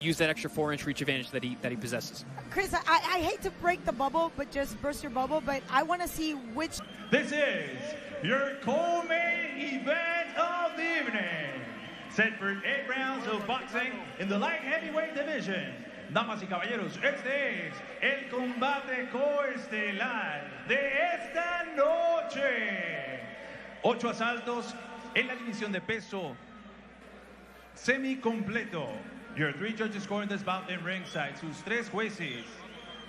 use that extra four-inch reach advantage that he that he possesses. Chris, I, I hate to break the bubble, but just burst your bubble, but I want to see which. This is your co-main event of the evening. Set for eight rounds of boxing in the light heavyweight division. Damas y caballeros, este es el combate coestelar de esta noche. Ocho asaltos en la división de peso semi-completo. Your three judges scoring this bout in ringside. Sus tres jueces,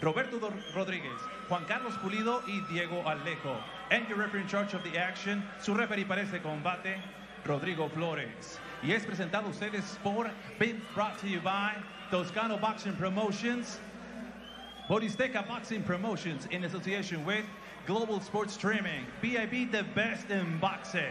Roberto Rodríguez, Juan Carlos Pulido y Diego Alejo. And your referee in charge of the action, su referee para este combate, Rodrigo Flores. Y es presentado a ustedes por, been brought to you by Toscano Boxing Promotions, Borizteca Boxing Promotions in association with Global Sports Streaming, BIB, the best in boxing.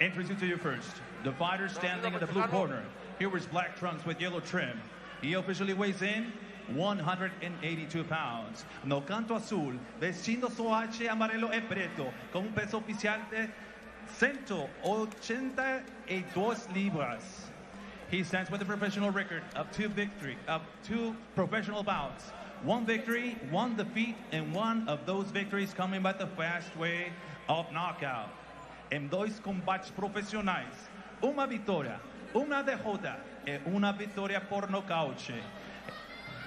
Introducing to you first, the fighter standing in the blue corner. Here wears black trunks with yellow trim. He officially weighs in 182 pounds. No canto azul, vestindo su H amarelo e preto, con un peso oficial de 182 libras. He stands with a professional record of two victory, of two professional bouts. One victory, one defeat, and one of those victories coming by the fast way of knockout. En dos combates profesionais, uma vitória, uma derrota e una victoria por nocaute.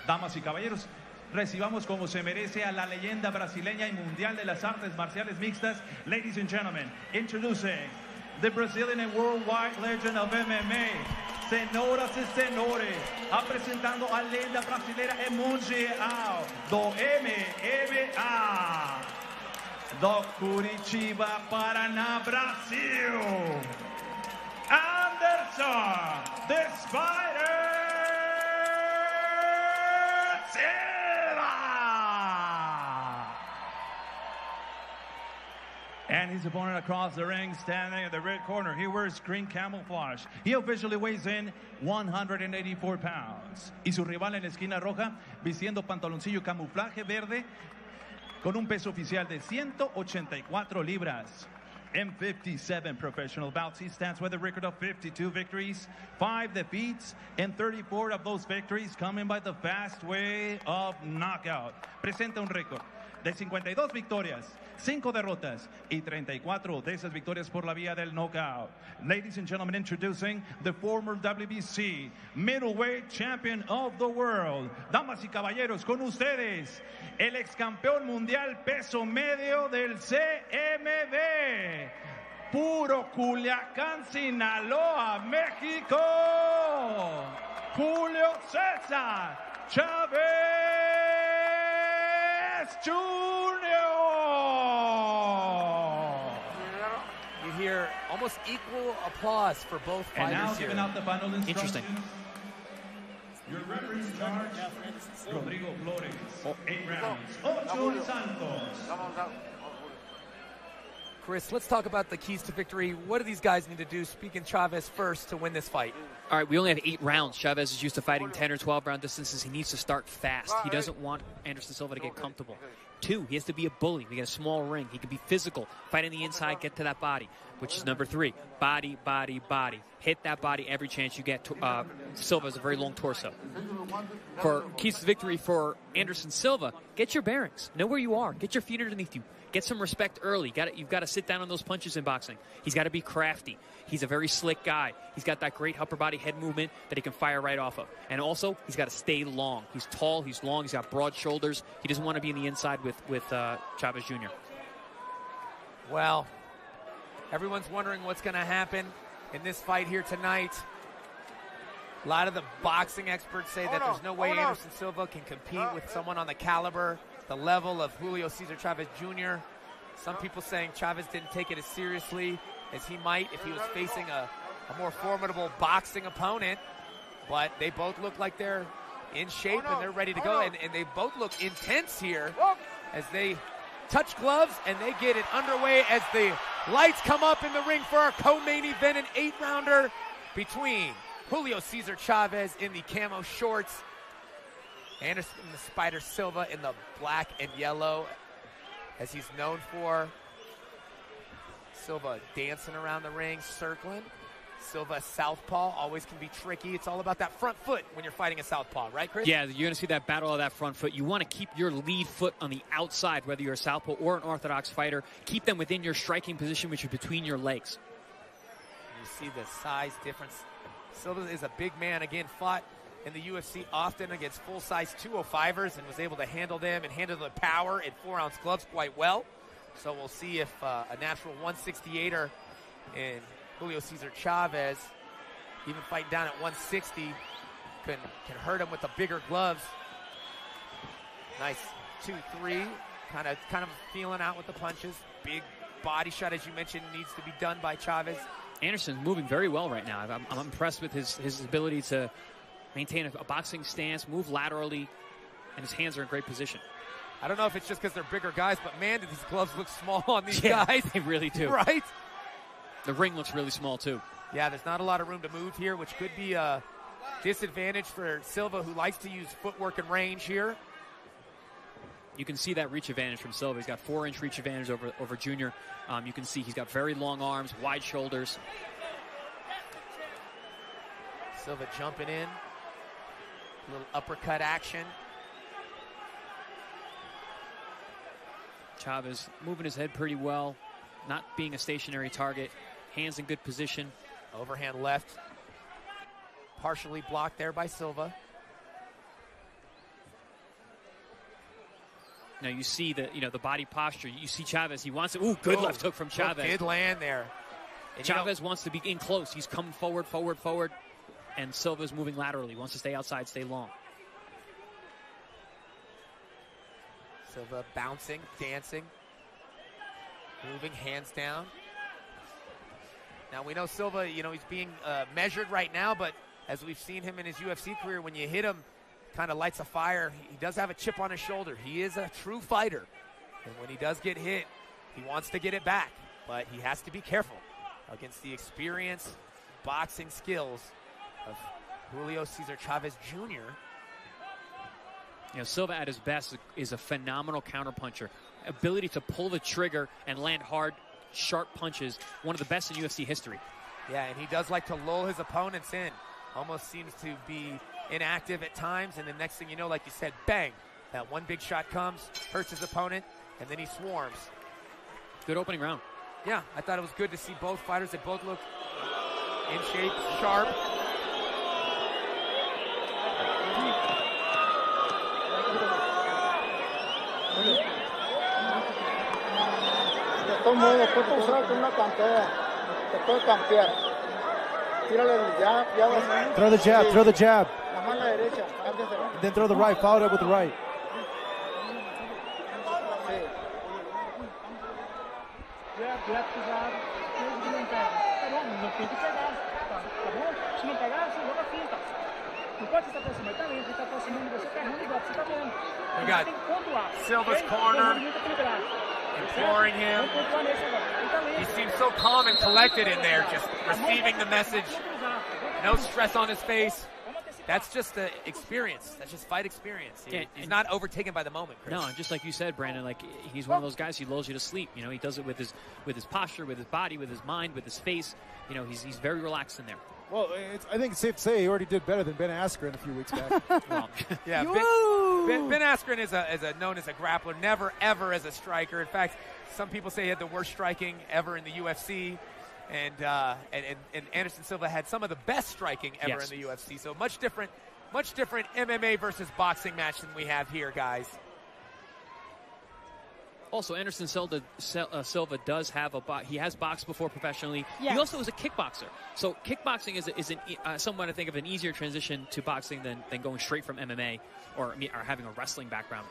Damas y caballeros, recibamos como se merece a la leyenda brasileña y mundial de las artes marciales mixtas. Ladies and gentlemen, introducing the Brazilian and worldwide legend of MMA. Senhoras e senhores, apresentando a lenda brasileira e mundial do MMA. Do Curitiba, Paraná, Brasil. Anderson, the Spider Silva. And his opponent across the ring, standing in the red corner. He wears green camouflage. He officially weighs in 184 pounds. Y su rival en la esquina roja, vistiendo pantaloncillo camuflaje verde, con un peso oficial de 184 libras. In 57 professional bouts, he stands with a record of 52 victories, 5 defeats, and 34 of those victories coming by the fast way of knockout. Presenta un récord de 52 victorias, 5 derrotas y 34 de esas victorias por la vía del knockout. Ladies and gentlemen, introducing the former WBC middleweight champion of the world. Damas y caballeros, con ustedes, el ex campeón mundial peso medio del CMB. Puro Culiacán, Sinaloa, México. Julio César Chávez Jr. You hear almost equal applause for both And now fighters here. giving out the final instructions. Interesting. Your referee in charge, Rodrigo Flores. Oh. Eight rounds. Ocho oh, Santos. Chris, let's talk about the keys to victory. What do these guys need to do, speaking Chavez first, to win this fight? All right, we only have eight rounds. Chavez is used to fighting 10 or 12 round distances. He needs to start fast. He doesn't want Anderson Silva to get comfortable. Two, he has to be a bully. We get a small ring. He can be physical, fight on the inside, get to that body, which is number three. Body, body, body. Hit that body every chance you get. To, uh, Silva has a very long torso. For to victory for Anderson Silva, get your bearings. Know where you are. Get your feet underneath you. Get some respect early. Got You've got to sit down on those punches in boxing. He's got to be crafty. He's a very slick guy. He's got that great upper body head movement that he can fire right off of. And also, he's got to stay long. He's tall. He's long. He's got broad shoulders. He doesn't want to be in the inside with with uh, Chavez Jr. Well, everyone's wondering what's going to happen in this fight here tonight. A lot of the boxing experts say that there's no way Anderson Silva can compete with someone on the caliber, the level of Julio Cesar Chavez Jr. Some people saying Chavez didn't take it as seriously as he might if he was facing a, a more formidable boxing opponent. But they both look like they're in shape and they're ready to go. And, and they both look intense here as they touch gloves and they get it underway as the lights come up in the ring for our co-main event, an eight-rounder between Julio Cesar Chavez in the camo shorts, Anderson the Spider Silva in the black and yellow, as he's known for. Silva dancing around the ring, circling. Silva southpaw always can be tricky. It's all about that front foot when you're fighting a southpaw, right, Chris? Yeah, you're going to see that battle of that front foot. You want to keep your lead foot on the outside, whether you're a southpaw or an orthodox fighter. Keep them within your striking position, which is between your legs. You see the size difference. Silva is a big man. Again, fought in the UFC often against full-size 205ers and was able to handle them and handle the power in four-ounce gloves quite well. So we'll see if uh, a natural 168er in Julio Cesar Chavez, even fighting down at 160, can can hurt him with the bigger gloves. Nice two three, kind of kind of feeling out with the punches. Big body shot, as you mentioned, needs to be done by Chavez. Anderson's moving very well right now. I'm, I'm impressed with his, his ability to maintain a, a boxing stance, move laterally, and his hands are in great position. I don't know if it's just because they're bigger guys, but man, do these gloves look small on these Yeah, guys. they really do. Right? The ring looks really small too. Yeah, there's not a lot of room to move here, which could be a disadvantage for Silva, who likes to use footwork and range here. You can see that reach advantage from Silva. He's got four inch reach advantage over over Junior. Um, you can see he's got very long arms, wide shoulders. Silva jumping in. A little uppercut action. Chavez moving his head pretty well, not being a stationary target. Hands in good position. Overhand left. Partially blocked there by Silva. Now you see the you know the body posture. You see Chavez. He wants it. Ooh, good Oh, left hook from Chavez. Did land there. And Chavez wants to be in close. He's come forward, forward, forward, and Silva's moving laterally. Wants to stay outside, stay long. Silva bouncing, dancing, moving, hands down. Now we know Silva, you know, he's being uh, measured right now, but as we've seen him in his UFC career, when you hit him, kind of lights a fire. He does have a chip on his shoulder. He is a true fighter. And when he does get hit, he wants to get it back, but he has to be careful against the experience, boxing skills of Julio Cesar Chavez Jr. You know, Silva at his best is a phenomenal counterpuncher. Ability to pull the trigger and land hard, sharp punches. One of the best in UFC history. Yeah, and he does like to lull his opponents in. Almost seems to be inactive at times, and the next thing you know, like you said, bang, that one big shot comes, hurts his opponent, and then he swarms. Good opening round. Yeah, I thought it was good to see both fighters. They both look in shape, sharp. De modos, puedes usar con una campea. Te puede campear. Tírale el jab, ya vas. Throw the jab, Sí. throw the jab, La mano derecha, de. then throw the right, follow it up with the right. Sí. Direto pro lado, mesmo que não pega. Tá bom, não tem que pegar. Tá, tá bom? Se não pegar, você joga a finta. Não pode se aproximar, tá lento, ele tá aproximando de você, tá errando o golpe, você tá vendo. We Você got tem que. Silva's corner. Um equilibrado. Imploring him. Vamos pontuar nesse agora. Ele tá lento. He seems so calm and collected in there, just receiving the message. No stress on his face. That's just the experience. That's just fight experience. He- he's not overtaken by the moment, Chris. No, and just like you said, Brandon, like he's one of those guys. He lulls you to sleep. You know, he does it with his with his posture, with his body, with his mind, with his face. You know, he's he's very relaxed in there. Well, it's, I think it's safe to say he already did better than Ben Askren a few weeks back. Well, Yeah, ben, Woo! Ben, ben Askren is a, is a known as a grappler, never ever as a striker. In fact, some people say he had the worst striking ever in the UFC, and uh, and, and, and Anderson Silva had some of the best striking ever Yes. in the UFC. So much different, much different MMA versus boxing match than we have here, guys. Also, Anderson Silva, uh, Silva does have a bo- he has boxed before professionally. Yes. He also is a kickboxer. So kickboxing is is an, e- uh, somewhat I think of an easier transition to boxing than, than going straight from MMA or or having a wrestling background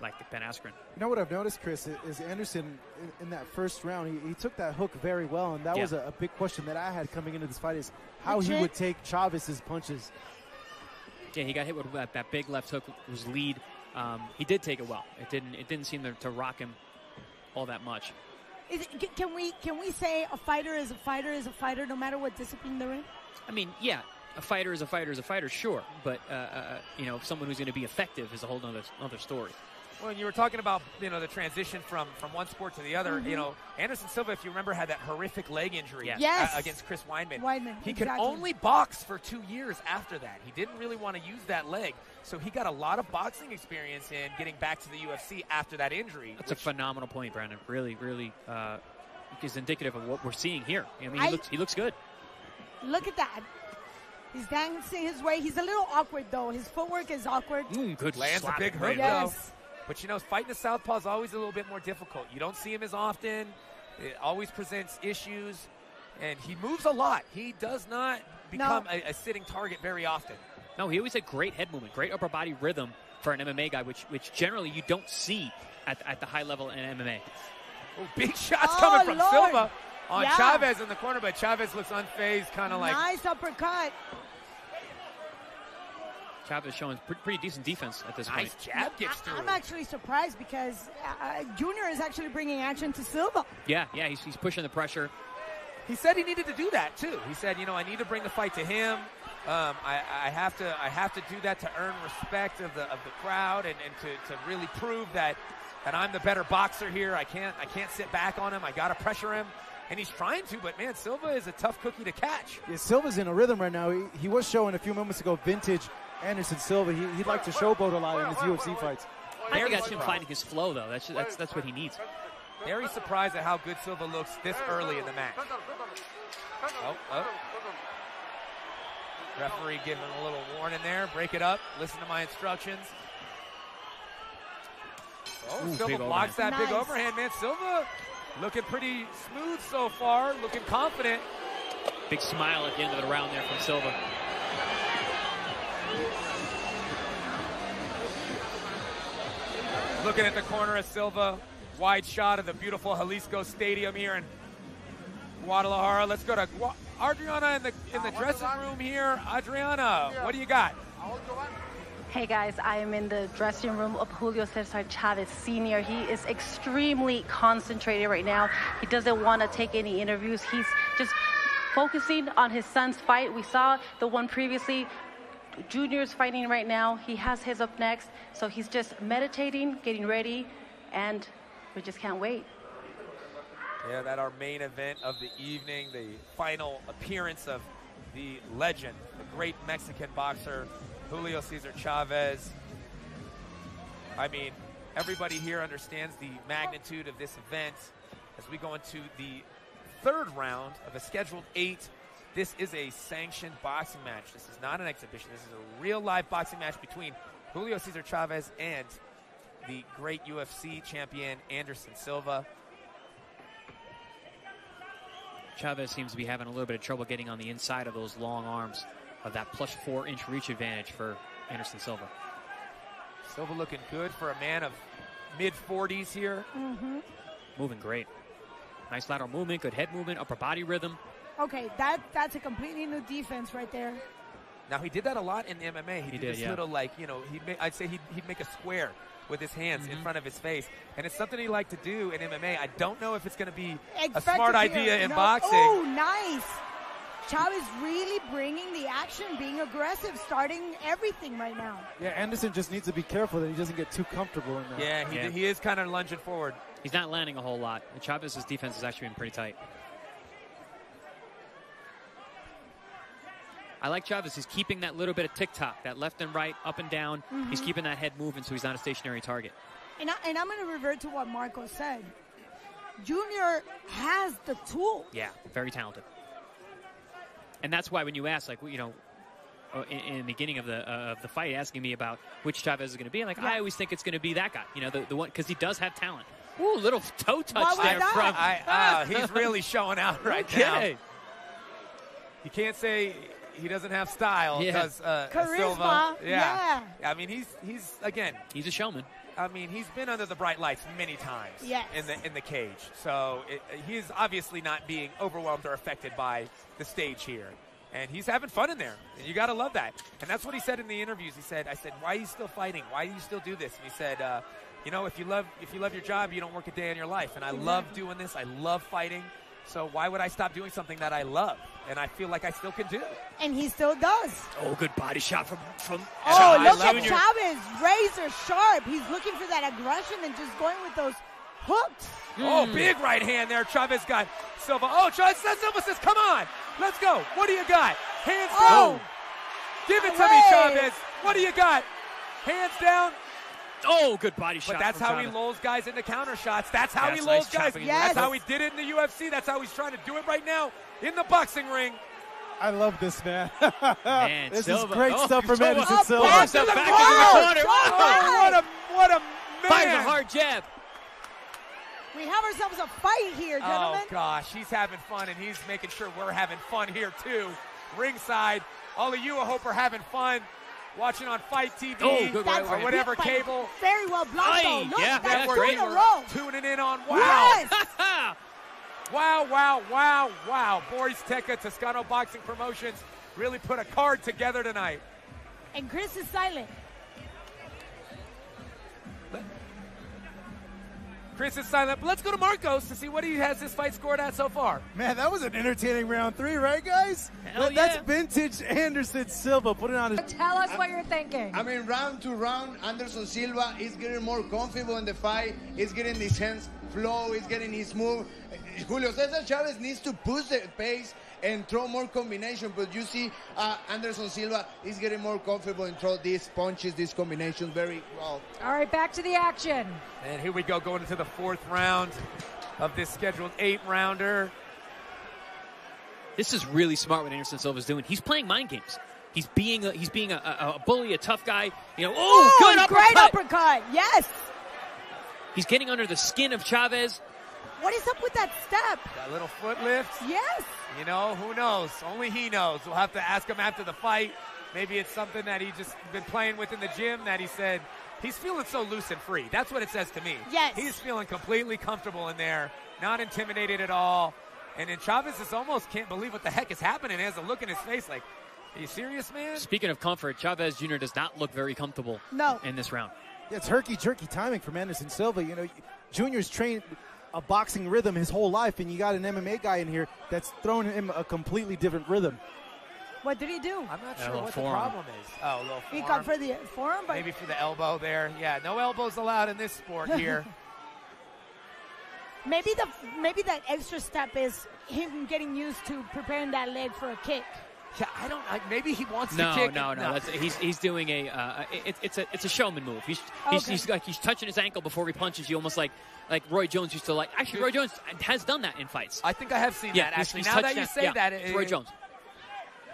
like Ben Askren. You know what I've noticed, Chris, is Anderson in, in that first round, he, he took that hook very well, and that Yeah. was a, a big question that I had coming into this fight is how he would take Chavez's punches. Yeah, he got hit with that, that big left hook was lead. Um, he did take it well. It didn't it didn't seem to, to rock him all that much. Is it, can we can we say a fighter is a fighter is a fighter no matter what discipline they're in? I mean, yeah, a fighter is a fighter is a fighter, sure, but uh, uh, you know, someone who's going to be effective is a whole other other story. Well, you were talking about you know the transition from from one sport to the other. You know, Anderson Silva, if you remember, had that horrific leg injury Yes. Yes. uh, against Chris Weidman. Weidman, he could only box for two years after that. He didn't really want to use that leg, so he got a lot of boxing experience in getting back to the UFC after that injury. That's a phenomenal point, Brandon. Really, really uh, is indicative of what we're seeing here. I mean, he I- looks he looks good. Look at that. He's dancing his way. He's a little awkward though. His footwork is awkward. Mm, good Lands a slap. big hook, Great though. Yes. But you know, fighting a southpaw is always a little bit more difficult. You don't see him as often. It always presents issues, and he moves a lot. He does not become a, a sitting target very often. No, he always had great head movement, great upper body rhythm for an MMA guy, which which generally you don't see at, at the high level in MMA. Oh, big shots Oh, coming from Lord. Silva on Yeah. Chavez in the corner, but Chavez looks unfazed, kind of like nice uppercut. Chavez showing pre- pretty decent defense at this nice point. jab gets through. I, am actually surprised because uh, Junior is actually bringing action to Silva. Yeah, yeah, he's, he's pushing the pressure. He said he needed to do that too. He said, you know, I need to bring the fight to him. Um, I, I have to I have to do that to earn respect of the of the crowd and, and to, to really prove that that I'm the better boxer here. I can't I can't sit back on him. I got to pressure him, and he's trying to. But man, Silva is a tough cookie to catch. Yeah, Silva's in a rhythm right now. He, he was showing a few moments ago vintage Anderson Silva. He, he'd like to showboat a lot in his UFC fights. I think Very that's him finding his flow, though. That's that's that's what he needs. Very surprised at how good Silva looks this early in the match. Oh, oh. Referee giving a little warning there. Break it up. Listen to my instructions. Oh, Ooh, Silva big blocks that big Nice. overhand, man. Silva looking pretty smooth so far, looking confident. Big smile at the end of the round there from Silva. Looking at the corner of Silva. Wide shot of the beautiful Jalisco Stadium here in Guadalajara. Let's go to Adriana in the in the dressing room here. Adriana, what do you got? Hey guys, I am in the dressing room of Julio Cesar Chavez Sr. He is extremely concentrated right now. He doesn't want to take any interviews. He's just focusing on his son's fight. We saw the one previously. Junior's fighting right now. He has his up next. So he's just meditating, getting ready, and we just can't wait. Yeah, that our main event of the evening, the final appearance of the legend, the great Mexican boxer Julio Cesar Chavez. I mean, everybody here understands the magnitude of this event as we go into the third round of a scheduled eight. This is a sanctioned boxing match. This is not an exhibition. This is a real live boxing match between Julio Cesar Chavez and the great UFC champion Anderson Silva. Chavez seems to be having a little bit of trouble getting on the inside of those long arms of that plus four inch reach advantage for Anderson Silva. Silva looking good for a man of mid 40s here. Mm-hmm. Moving great. Nice lateral movement, good head movement, upper body rhythm. Okay, that that's a completely new defense right there. Now he did that a lot in the MMA. He, He did, did, this yeah. little like you know he I'd say he'd, he'd make a square with his hands Mm-hmm. in front of his face, and it's something he liked to do in MMA. I don't know if it's going to be a smart idea in No. boxing. Oh, nice. Chavez really bringing the action, being aggressive, starting everything right now. Yeah, Anderson just needs to be careful that he doesn't get too comfortable in that. Yeah, he, Yeah. he is kind of lunging forward. He's not landing a whole lot. And Chavez's defense has actually been pretty tight. I like Chavez. He's keeping that little bit of tick tock, that left and right, up and down. He's keeping that head moving so he's not a stationary target. And, I, and I'm going to revert to what Marco said. Junior has the tool. Yeah, very talented. And that's why when you ask, like, you know, uh, in, in the beginning of the uh, of the fight, asking me about which Chavez is going to be, I'm like, I always think it's going to be that guy. You know, the, the one because he does have talent. Ooh, little toe touch What there that? from. I, uh, he's really showing out right now. Okay. You can't say he doesn't have style Yeah. because uh, Charisma, Silva. yeah. I mean, he's he's again. He's a showman. I mean, he's been under the bright lights many times Yes. in the in the cage. So it, he's obviously not being overwhelmed or affected by the stage here. And he's having fun in there. And you got to love that. And that's what he said in the interviews. He said, I said, why are you still fighting? Why do you still do this? And he said, uh, you know, if you love if you love your job, you don't work a day in your life. And I love doing this. I love fighting. So why would I stop doing something that I love and I feel like I still can do? And he still does. Oh, good body shot from from. Oh, Chavez look at Chavez, razor sharp. He's looking for that aggression and just going with those hooks. Oh, Hmm. big right hand there. Chavez got Silva. Oh, Chavez Silva says, "Come on, let's go. What do you got? Hands down. Oh. Give it to me, Chavez. What do you got? Hands down. Oh, good body shot. But that's from how he lulls guys into counter shots. That's how Yeah, he lulls nice guys. Yes. That's how he did it in the UFC. That's how he's trying to do it right now in the boxing ring. I love this man. Man, this Silva. is great Oh, stuff from Silva. Anderson Up, Silva. back to the to the back corner. of the corner. Right. What a what a Fires a hard jab. We have ourselves a fight here, oh, gentlemen. Oh gosh, he's having fun and he's making sure we're having fun here too. Ringside, all of you I hope are having fun watching on Fight TV Oh, good right or whatever cable. Very well blocked. Aye. Look, yeah, that's that's great. in a row. Tuning in on wow. Yes. Wow, wow, wow, wow. Borizteca, Toscano Boxing Promotions really put a card together tonight. And Chris is silent. Chris is silent, but let's go to Marcos to see what he has this fight scored at so far. Man, that was an entertaining round three, right, guys? Hell That- That's vintage Anderson Silva putting on his. Tell us what you're thinking. I mean, round to round, Anderson Silva is getting more comfortable in the fight. He's getting his hands flow. He's getting his move. Julio Cesar Chavez needs to push the pace and throw more combination. But you see, uh, Anderson Silva is getting more comfortable and throw these punches, these combinations very well. All right, back to the action. And here we go, going into the fourth round of this scheduled eight rounder. This is really smart what Anderson Silva is doing. He's playing mind games. He's being a, he's being a, a, a bully, a tough guy. You know, oh, good great uppercut. uppercut. Yes. He's getting under the skin of Chavez. What is up with that step? That little foot lift. Yes. You know, who knows? Only he knows. We'll have to ask him after the fight. Maybe it's something that he just been playing with in the gym that he said he's feeling so loose and free. That's what it says to me. Yes. He's feeling completely comfortable in there, not intimidated at all. And then Chavez just almost can't believe what the heck is happening. He has a look in his face like, are you serious, man? Speaking of comfort, Chavez Jr. does not look very comfortable No. in this round. Yeah, it's herky jerky timing from Anderson Silva. You know, Junior's trained a boxing rhythm his whole life, and you got an MMA guy in here that's throwing him a completely different rhythm. What did he do? I'm not A sure what forearm. the problem is. Oh, a little He got for the forearm, but Maybe for the elbow there. Yeah, no elbows allowed in this sport here. maybe the maybe that extra step is him getting used to preparing that leg for a kick. Yeah, I don't. I, maybe he wants No, to kick. no, it. no. That's, he's he's doing a uh, it, it's a it's a showman move. He's he's, Okay. he's like he's touching his ankle before he punches you, almost like like Roy Jones used to like. Actually, Roy Jones has done that in fights. I think I have seen yeah, that he's- actually. he's now that you say yeah, that, it's it- Roy Jones.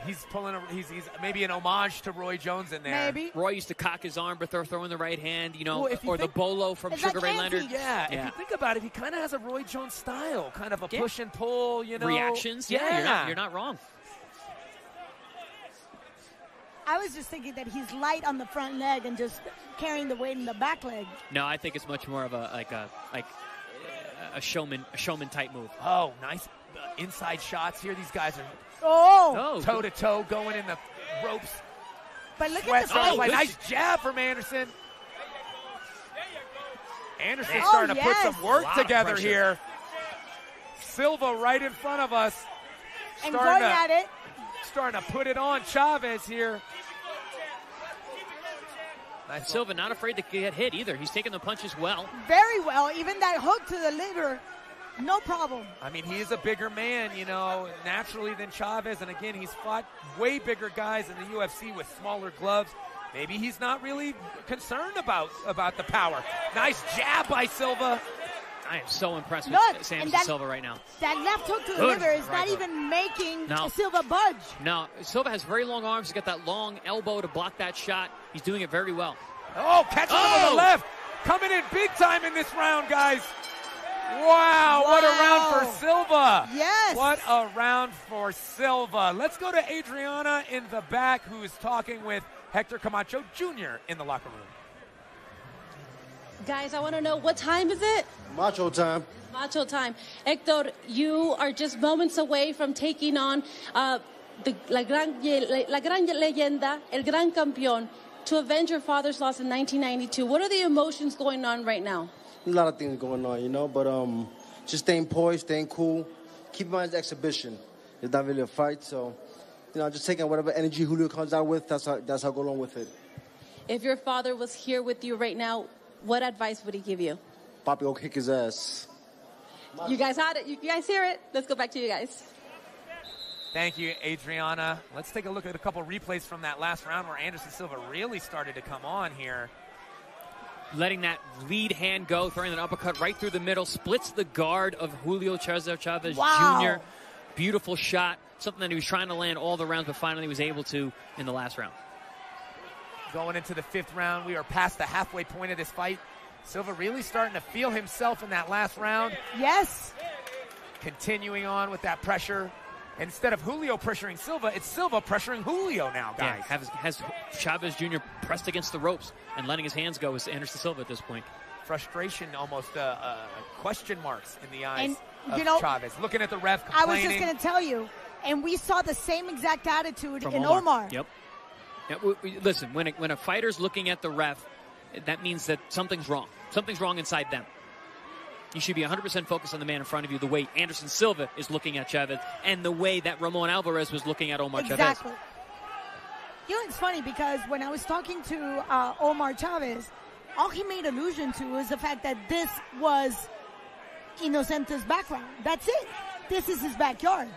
he's pulling. A, he's he's maybe an homage to Roy Jones in there. Maybe. Roy used to cock his arm before throwing the right hand, you know, Well, you or the bolo from Sugar Ray anti- Leonard. Yeah, Yeah. if you think about it, he kind of has a Roy Jones style, kind of a Yeah. push and pull. You know, Reactions, yeah, You're, not, you're not wrong. I was just thinking that he's light on the front leg and just carrying the weight in the back leg. No, I think it's much more of a like a like a showman a showman type move. Oh, nice uh, inside shots here. These guys are Oh, Oh, toe to toe going in the ropes. but look Sweat at the starts face. like nice jab from Anderson. Anderson's Oh, starting to put some work together here. Silva right in front of us, and going to- at it. starting to put it on Chavez here. Nice Silva not afraid to get hit either. He's taking the punches well. very well. Even that hook to the liver, no problem. I mean, he is a bigger man, you know, naturally than Chavez. And again, he's fought way bigger guys in the UFC with smaller gloves. Maybe he's not really concerned about about the power. Nice jab by Silva. I am so impressed Look, with Samson that- Silva right now. That left hook to the Good liver is right not hook. even making No. Silva budge. No, Silva has very long arms. He's got that long elbow to block that shot. He's doing it very well. Oh, catching him on Oh! the left. Coming in big time in this round, guys. Wow, what a round for Silva. Yes. What a round for Silva. Let's go to Adriana in the back, who is talking with Hector Camacho Jr. in the locker room. Guys, I want to know what time is it? Macho time. Macho time. Hector, you are just moments away from taking on uh, the, la, gran, la gran leyenda, el gran campeón, to avenge your father's loss in 1992. What are the emotions going on right now? A lot of things going on, you know, but um, just staying poised, staying cool, keep in mind it's exhibition. It's not really a fight, so you know, just taking whatever energy Julio comes out with. That's how that's how I go along with it. If your father was here with you right now, what advice would he give you? Papi will kick his ass. You guys had it. You guys hear it. Let's go back to you guys. Thank you, Adriana. Let's take a look at a couple replays from that last round where Anderson Silva really started to come on here. Letting that lead hand go, throwing an uppercut right through the middle, splits the guard of Julio Cesar Chavez Wow. Jr. Beautiful shot, something that he was trying to land all the rounds, but finally was able to in the last round. Going into the fifth round, we are past the halfway point of this fight. Silva really starting to feel himself in that last round. Yes. Continuing on with that pressure. Instead of Julio pressuring Silva, it's Silva pressuring Julio now, Yeah, guys. has, has Chavez Jr. pressed against the ropes and letting his hands go is Anderson Silva at this point. Frustration, almost uh, uh, question marks in the eyes And, of you know, Chavez. Looking at the ref, I was just going to tell you, and we saw the same exact attitude From in Omar. Yep. Yeah, w- w- listen, when a, when a fighter's looking at the ref, that means that something's wrong. Something's wrong inside them. You should be 100% focused on the man in front of you, the way Anderson Silva is looking at Chavez, and the way that Ramon Alvarez was looking at Omar Chavez. Exactly. You know, it's funny because when I was talking to uh, Omar Chavez, all he made allusion to was the fact that this was Inocente's background. That's it. This is his backyard.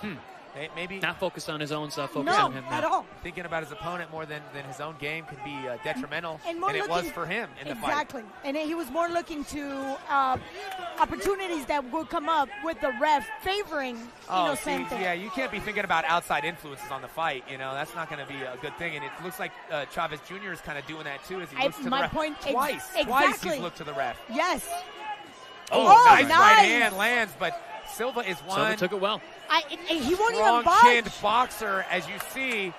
Hmm. May- Maybe Not focused on his own stuff, focused No, on him. at all. thinking about his opponent more than, than his own game can be uh, detrimental, And more it was for him in the fight. exactly. And he was more looking to uh, opportunities that would come up with the ref favoring Oh, see, yeah, you can't be thinking about outside influences on the fight. You know, that's not going to be a good thing. And it looks like uh, Chavez Jr. is kind of doing that too as he I- looks to the ref point ex- twice. Twice exactly. he's looked to the ref. Yes. Oh, Oh, nice, right nice. hand lands, but Silva is one. Silva took it well. I, and he won't even Strong budge. chinned boxer, as you see.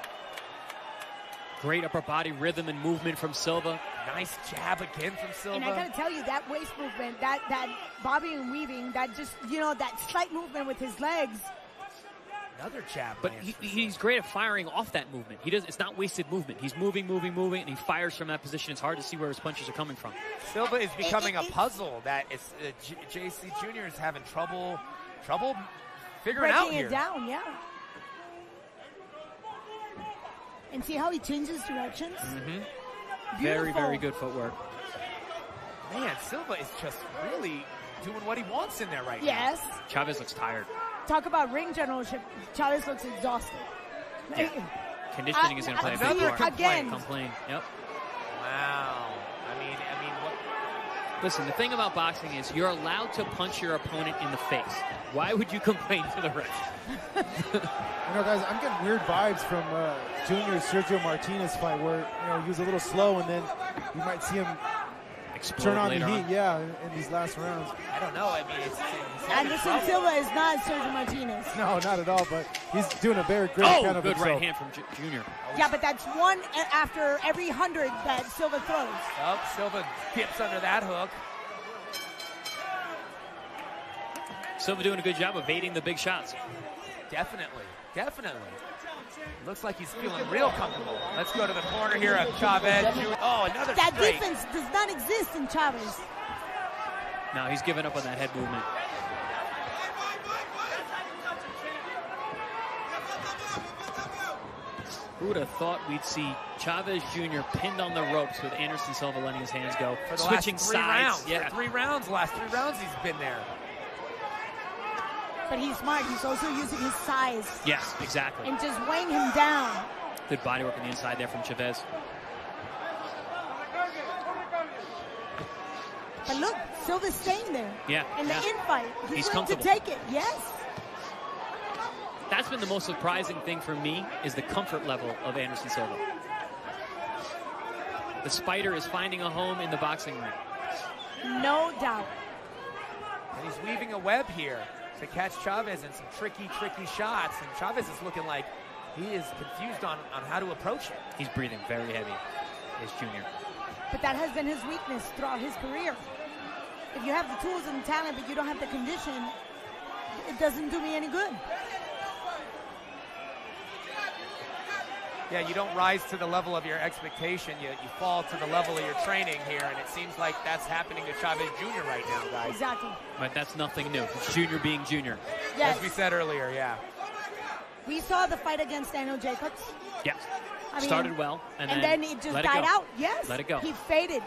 Great upper body rhythm and movement from Silva. Nice jab again from Silva. And I gotta tell you, that waist movement, that that bobbing and weaving, that just you know that slight movement with his legs. Another jab. But he, he's great at firing off that movement. He does. It's not wasted movement. He's moving, moving, moving, and he fires from that position. It's hard to see where his punches are coming from. Silva is becoming a puzzle that is uh, J- JC Jr. is having trouble trouble figuring breaking out it down, yeah. And see how he changes directions? Mm-hmm. Very, very good footwork. Man, Silva is just really doing what he wants in there right now. Yes. Chavez looks tired. Talk about ring generalship. Chavez looks exhausted. Conditioning Uh, is going to play a another big part. again. Complain. Yep. Wow. I mean, I mean, what? Listen, the thing about boxing is you're allowed to punch your opponent in the face. Why would you complain to the ref? You know, guys, I'm getting weird vibes from uh, Junior Sergio Martinez fight where you know he was a little slow, and then you might see him Explode turn on the heat. on. Yeah, in, in these last rounds. I don't know. I mean, it's, it's having Anderson trouble. Silva is not Sergio Martinez. No, not at all. But he's doing a very great Oh, kind of good himself. right hand from Ju- Junior. Yeah, but that's one after every hundred that Silva throws. Oh, Silva dips under that hook. Silva doing a good job evading the big shots. Definitely, definitely. Looks like he's feeling real comfortable. Let's go to the corner here of Chavez. Oh, another That straight. defense does not exist in Chavez. No, he's giving up on that head movement. Who would have thought we'd see Chavez Jr. pinned on the ropes with Anderson Silva letting his hands go, For the switching last three sides. rounds. Yeah, For three rounds, last three rounds he's been there. But he's smart. He's also using his size yes, exactly. and just weighing him down. Good body work on the inside there from Chavez. But look, Silva's staying there. Yeah, In the yeah. infight. He's, He's willing to take it. Yes. That's been the most surprising thing for me is the comfort level of Anderson Silva. The spider is finding a home in the boxing ring. No doubt. And he's weaving a web here to catch Chavez in some tricky, tricky shots. And Chavez is looking like he is confused on, on how to approach it. He's breathing very heavy. Is Junior. But that has been his weakness throughout his career. If you have the tools and the talent, but you don't have the condition, it doesn't do me any good. Yeah, you don't rise to the level of your expectation. You, you fall to the level of your training here, and it seems like that's happening to Chavez Jr. right now, guys. Exactly. But that's nothing new. It's junior being junior. Yes. As we said earlier, yeah. We saw the fight against Daniel Jacobs. Yeah. I mean, Started well, and, and then, it just died go. out. Yes. Let it go. He faded.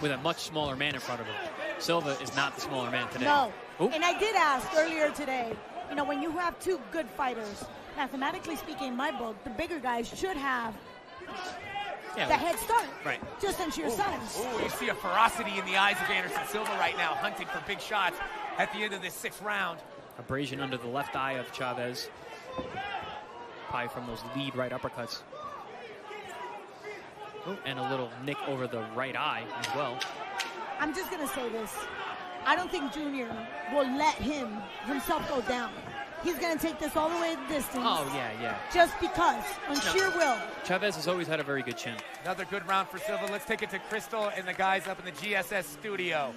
With a much smaller man in front of him. Silva is not the smaller man today. No. Ooh. And I did ask earlier today, you know, when you have two good fighters, mathematically speaking, in my book, the bigger guys should have Yeah, the head start. Right. Just on sheer size. Ooh, you see a ferocity in the eyes of Anderson Silva right now, hunting for big shots at the end of this sixth round. Abrasion under the left eye of Chavez. Probably from those lead right uppercuts. Ooh, and a little nick over the right eye as well. I'm just going to say this. I don't think Junior will let him himself go down. He's going to take this all the way the distance. Oh, yeah, yeah. Just because, on No. sheer will. Chavez has always had a very good chin. Another good round for Silva. Let's take it to Crystal and the guys up in the GSS studio.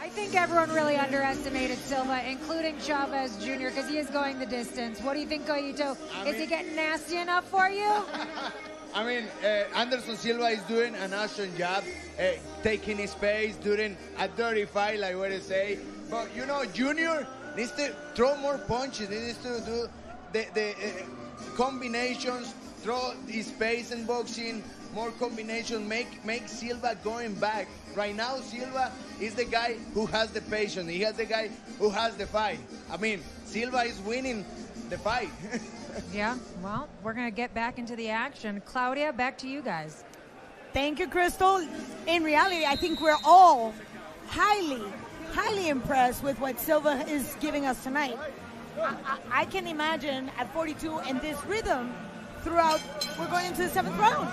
I think everyone really underestimated Silva, including Chavez Jr., because he is going the distance. What do you think, Goyito? I Is he getting nasty enough for you? I mean, uh, Anderson Silva is doing an awesome job, uh, taking his space, doing a dirty fight, like what I say. But you know, Junior needs to throw more punches. He needs to do the, the uh, combinations, throw his space in boxing, more combinations, make make Silva going back. Right now, Silva is the guy who has the patience. He has the guy who has the fight. I mean, Silva is winning the fight. yeah, well, we're going to get back into the action. Claudia, back to you guys. Thank you, Crystal. In reality, I think we're all highly, highly impressed with what Silva is giving us tonight. I, I, I can imagine at 42 and this rhythm throughout, we're going into the seventh round.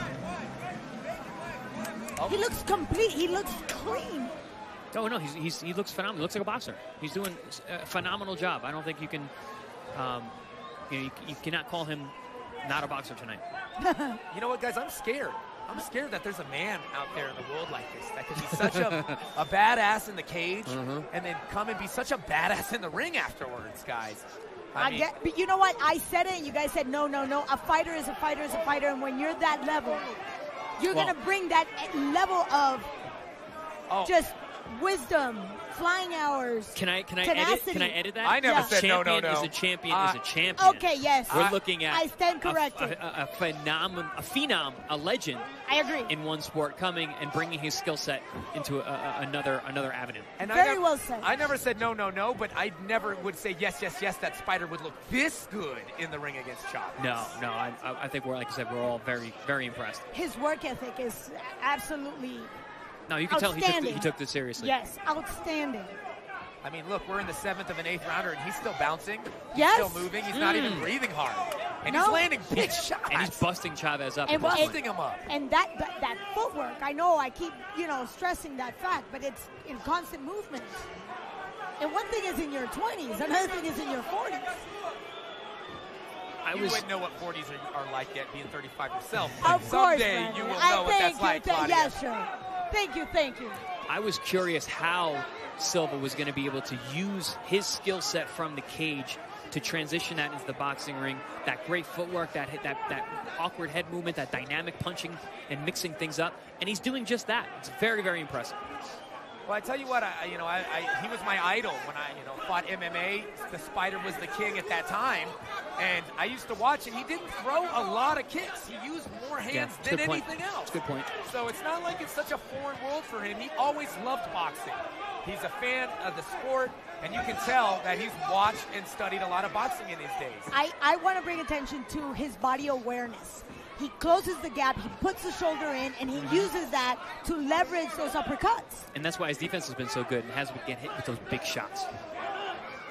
He looks complete. He looks clean. Oh no, he's, he's he looks phenomenal. He looks like a boxer. He's doing a phenomenal job. I don't think you can, um, you, know, you, you cannot call him not a boxer tonight. You know what, guys? I'm scared. I'm scared that there's a man out there in the world like this that could be such a, a badass in the cage Mhm. and then come and be such a badass in the ring afterwards, guys. I, I mean, get, but you know what? I said it, and you guys said no, no, no. A fighter is a fighter is a fighter, and when you're that level, you're Well- gonna bring that level of Oh. just wisdom, flying hours. Can I can I tenacity. edit? Can I edit that? I never A said no, no, champion no. Is a champion Uh, is a champion. Okay, yes. We're I- looking at I stand a- corrected. A, a, a phenom, a phenom, a legend I agree. in one sport coming and bringing his skill set into a, a, another another avenue. and I Very never, well said. I never said no, no, no, but I never would say yes, yes, yes. That Spider would look this good in the ring against Chavez. No, no, I, I I think we're like I said, we're all very very impressed. His work ethic is absolutely No, you can tell he took, Outstanding. he took this seriously. yes, outstanding. I mean, look, we're in the seventh of an eighth rounder, and he's still bouncing. He's Yes. still moving. He's not even Mm. breathing hard, and No. he's landing big shots. And he's busting Chavez up. And at what- this point. busting him up. And that, that that footwork, I know I keep you know stressing that fact, but it's in constant movement. And one thing is in your 20s, another thing is in your 40s. I you was wouldn't know what 40s are, are like yet, being 35 yourself. Of course, Someday Brandon. you will I know what thank that's you, like, thank- Claudia. Yes, sure. Thank you, thank you. I was curious how Silva was going to be able to use his skill set from the cage to transition that into the boxing ring. That great footwork, that that that awkward head movement, that dynamic punching and mixing things up, and he's doing just that. It's very very impressive. Well, I tell you what, I, I- you know, I, I, he was my idol when I, you know, fought MMA. The Spider was the king at that time, and I used to watch, and he didn't throw a lot of kicks. He used more hands Yeah, than good point. anything else. It's a good point. So it's not like it's such a foreign world for him. He always loved boxing. He's a fan of the sport, and you can tell that he's watched and studied a lot of boxing in his days. I, I want to bring attention to his body awareness. He closes the gap, he puts the shoulder in, and he uses that to leverage those uppercuts. And that's why his defense has been so good and has been getting hit with those big shots.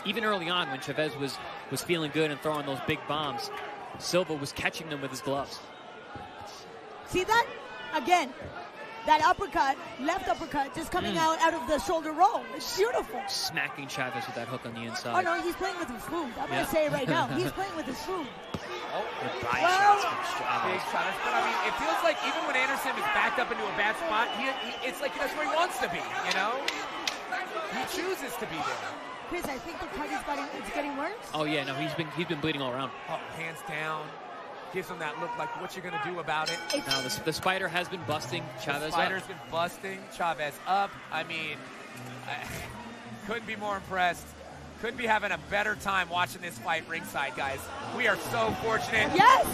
Even early on, when Chavez was was feeling good and throwing those big bombs, Silva was catching them with his gloves. See that? Again, that uppercut, left uppercut, just coming Mm. out out of the shoulder roll. It's beautiful. Smacking Chavez with that hook on the inside. Oh no, he's playing with his food. I'm Yeah. gonna say it right now. He's playing with his food. Good body Well- oh, Big Chavez. shots, but I mean, it feels like even when Anderson is backed up into a bad spot, he, he, it's like that's where he wants to be. You know, he chooses to be there. Chris, I think the cut is getting, it's getting worse. Oh yeah, no, he's been he's been bleeding all around. Oh, hands down. Gives him that look like what you're going to do about it. Now the, the spider has been busting Chavez the spider's up. been busting Chavez up. I mean, I couldn't be more impressed. Couldn't be having a better time watching this fight ringside, guys. We are so fortunate. Yes!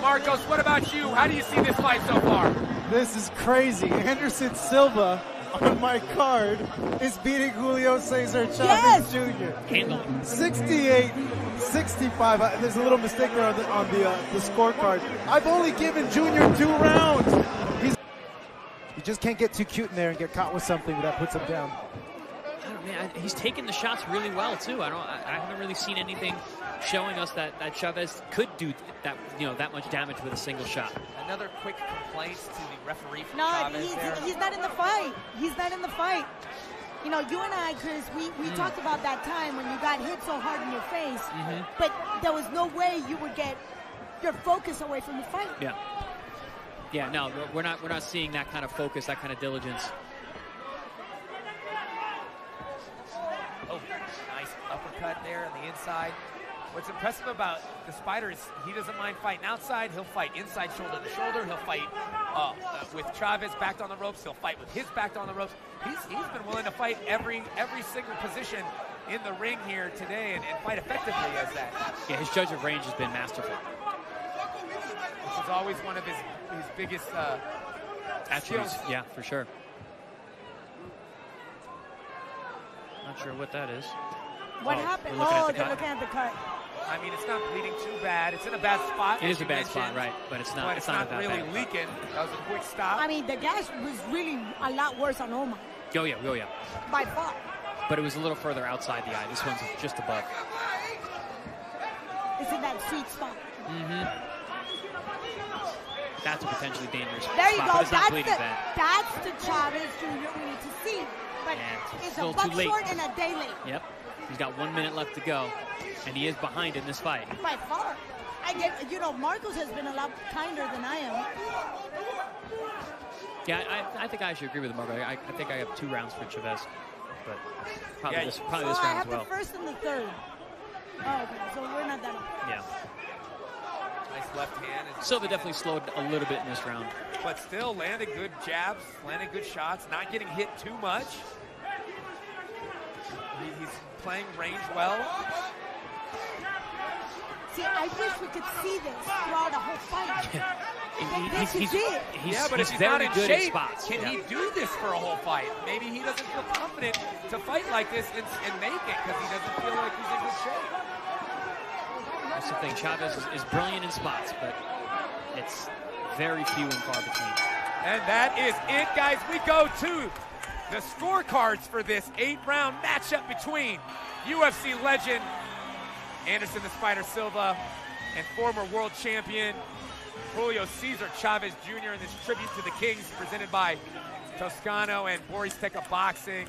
Marcos, what about you? How do you see this fight so far? This is crazy. Anderson Silva on my card is beating Julio Cesar Chavez Jr. Handle 68 65. Uh, There's a little mistake there on the, on the, uh, the scorecard. I've only given Junior two rounds. He's, you just can't get too cute in there and get caught with something that puts him down. I don't- man, I- he's taking the shots really well too. I don't. I, I haven't really seen anything showing us that, that Chavez could do that. You know that much damage with a single shot. Another quick complaint to the referee from No, Chavez he's, there. he's not in the fight. He's not in the fight. You know, you and I, Chris, we, we Mm. talked about that time when you got hit so hard in your face, Mhm. but there was no way you would get your focus away from the fight. Yeah. Yeah. No, we're- we're not. We're not seeing that kind of focus, that kind of diligence. Oh, nice uppercut there on the inside. What's impressive about the Spider is he doesn't mind fighting outside. He'll fight inside shoulder to shoulder. He'll fight uh, uh, with Chavez backed on the ropes. He'll fight with his backed on the ropes. He's, he's been willing to fight every every single position in the ring here today and, and fight effectively as that. Yeah, his judge of range has been masterful. Which is always one of his, his biggest uh, Attributes. skills. Yeah, for sure. Not sure what that is. What Oh, happened? we're looking at Oh, the they're cut. looking at the cut. I mean, it's not bleeding too bad. It's in a bad spot. It is a bad spot, right? But it's not. But it's it's not, not really bad. leaking. That was a quick stop. I mean, the gash was really a lot worse on Omar, Oh yeah, oh yeah. by far. But it was a little further outside the eye. This one's just above. It's in that sweet spot. Mm-hmm. That's a potentially dangerous There you spot, go. but it's That's bleeding the, bad. that's the Chavez Jr. we need to see. But Yeah, it's still a too buck late. short and a day late. Yep. He's got one minute left to go, and he is behind in this fight. By far. I get, you know, Marcos has been a lot kinder than I am. Yeah, I, I think I should agree with Marco. I, I think I have two rounds for Chavez, but probably Yeah, this probably so this I round have as well. the first and the third. Oh, okay. So we're not that. Yeah. Nice left hand. and- Silva definitely slowed a little bit in this round. but still landed good jabs, landed good shots, not getting hit too much. He- He's playing range well. See, I wish we could see this throughout a whole fight. He- But he's, this he's, he's, yeah, but he's if he's very not in shape, in spots. can Yeah. he do this for a whole fight? Maybe he doesn't feel confident to fight like this and, and make it because he doesn't feel like he's in good shape. That's the thing. Chavez is, is brilliant in spots, but it's very few and far between. And that is it, guys. We go to the scorecards for this eight-round matchup between UFC legend Anderson the Spider Silva and former world champion Julio Cesar Chavez Jr. in this tribute to the Kings presented by Toscano and Borizteca Boxing,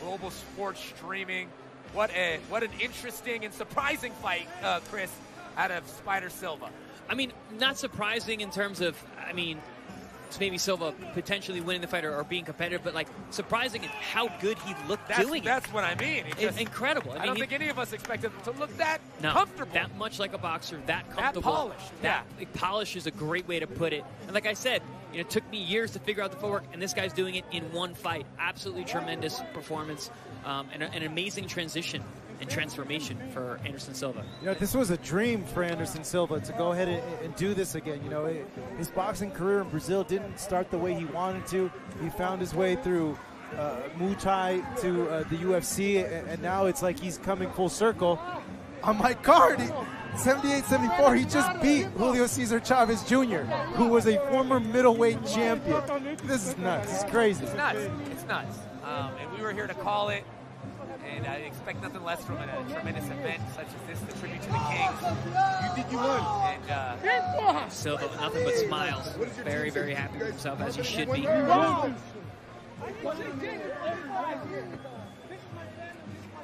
Global Sports Streaming. What a what an interesting and surprising fight, uh, Chris, out of Spider Silva. I mean, not surprising in terms of, I mean, maybe Silva potentially winning the fight or, or being competitive, but like surprising in how good he looked That's, doing that's what I mean. It it. just- incredible. I, I, don't he- think any of us expected him to look that no, comfortable. that much like a boxer, that comfortable, polished, That polish is a great way to put it. And like I said, you know, it took me years to figure out the footwork, and this guy's doing it in one fight. Absolutely tremendous performance, um, and a- an amazing transition and transformation for Anderson Silva. You know, this was a dream for Anderson Silva to go ahead and, and do this again. You know, it- his boxing career in Brazil didn't start the way he wanted to. He found his way through uh, Muay Thai to uh, the UFC, and, and now it's like he's coming full circle. On my card, 78-74, he just beat Julio Cesar Chavez Jr., who was a former middleweight champion. This is nuts. It's crazy. It's nuts. It's nuts. Um, and we were here to call it. And I expect nothing less from a, tremendous event such as this, the tribute to the Kings. You think you won? And uh, Silva, nothing but smiles. Very, very happy with himself, as he should be.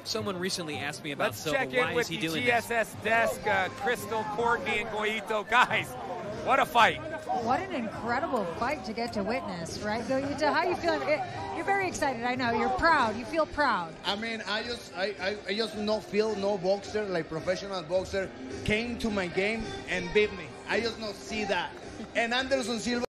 Someone recently asked me about let's Silva. check Why in with is he the doing this? GSS desk. Uh, Crystal, Courtney, and Goito. Guys, What a fight. What an incredible fight to get to witness, right? Goyita, how you feeling? You're very excited. I know. You're proud. You feel proud. I mean, I just, I, I, I just no feel no boxer, like professional boxer, came to my game and beat me. I just not see that. And Anderson Silva.